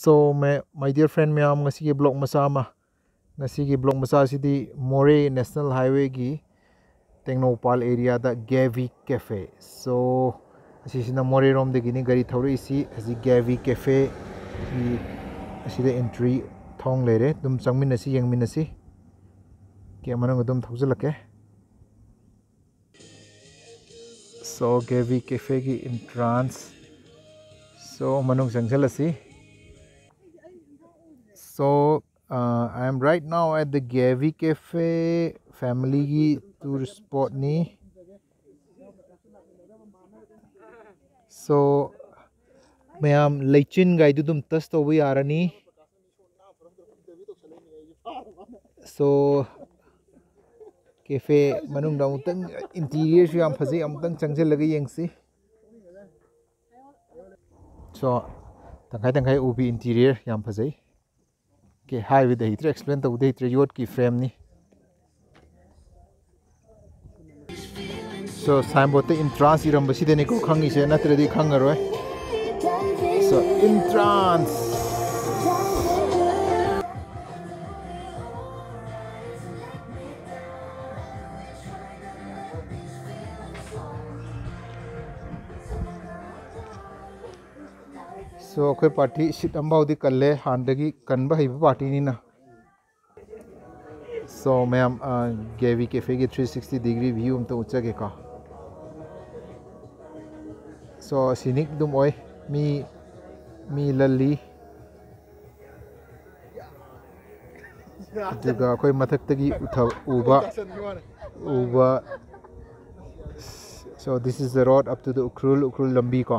so मैं my dear friend ma'am ngasi blog masa ma ngasi gi blog masa sidi more national highway gi tengnoupal area da gavi cafe so asisina more rom de gini gari thori si asi gavi cafe gi asida entry thong lere dum changmin asi yengmin asi ke manang dum thokjalake so gavi cafe gi entrance so manung changjal asi So uh, I am right now at the Gavi Cafe. Family tour spot ni. So ma'am लेचिन guide तुम तस तो भी आ रही सो cafe मनुंग interior से हम फजे अमुतंग चंगजे लगे यंगसी सो। तंखाई तंखाई उबी interior याम फजे के हाई विद हित्र एक्सप्लेन तौदे हित्र योट की फ्रेम नहीं सो साइन बोर्ड इंट्रांस इरम बसिदेने सो अख पाठी शिटम्बा उदी कल हांडगी कनब हई पाठी नहीं सो मैम गेवी कैफ़े के थ्री सिक्सटी डिग्री व्यू हम तो उचगे का सो सीनिक मी मी लल्ली। उब उब। So this is the road up to the Ukhrul Ukhrul लंबी का।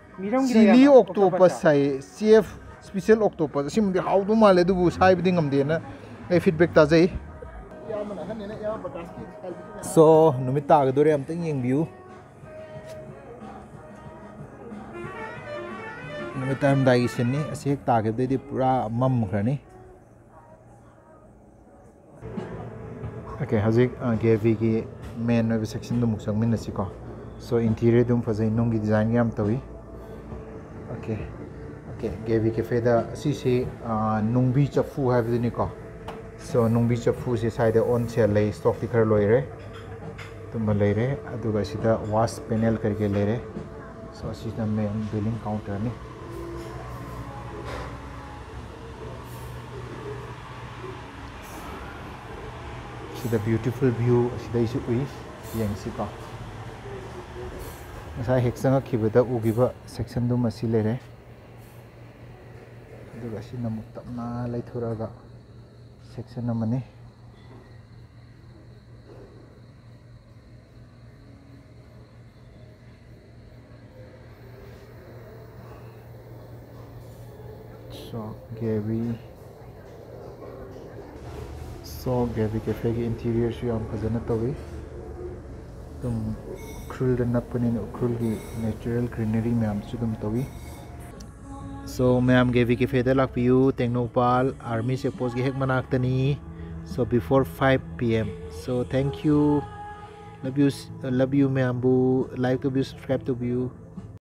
oi ba mai ne si theng na ba se mayam octopus theng na bai ta re koi party jam langi si da octopus theng nei octopus chage a si si ma chili octopus sai chef e so numit ta ga dore am tang yeng view numit tam dai sin ni ase ta ga de pura mam khrani ꯉꯁꯥꯏ ꯍꯦꯛ ꯆꯪꯉꯛꯈꯤꯕꯗ ꯎꯈꯤꯕ ꯁꯦꯛꯁꯟꯗꯨꯃ ꯑꯁꯤ ꯂꯩꯔꯦ ꯑꯗꯨꯒ ꯑꯁꯤꯅ ꯑꯃꯨꯛ ꯇꯞꯅ ꯂꯩꯊꯣꯔꯛꯑꯒ section ꯑꯃꯅꯤ so Gabby so Gabby Cafe interior su yam fazana tawi tum नपने उखरुल की नेचुरल ग्रीनरी मैम सुदम तवी सो मैम गेवी के फेदर लापीयू तेंगनोपाल आर्मी से पोस्ट की हेक मनाक्तनी so before 5 p.m. So thank you love you love you ma'am like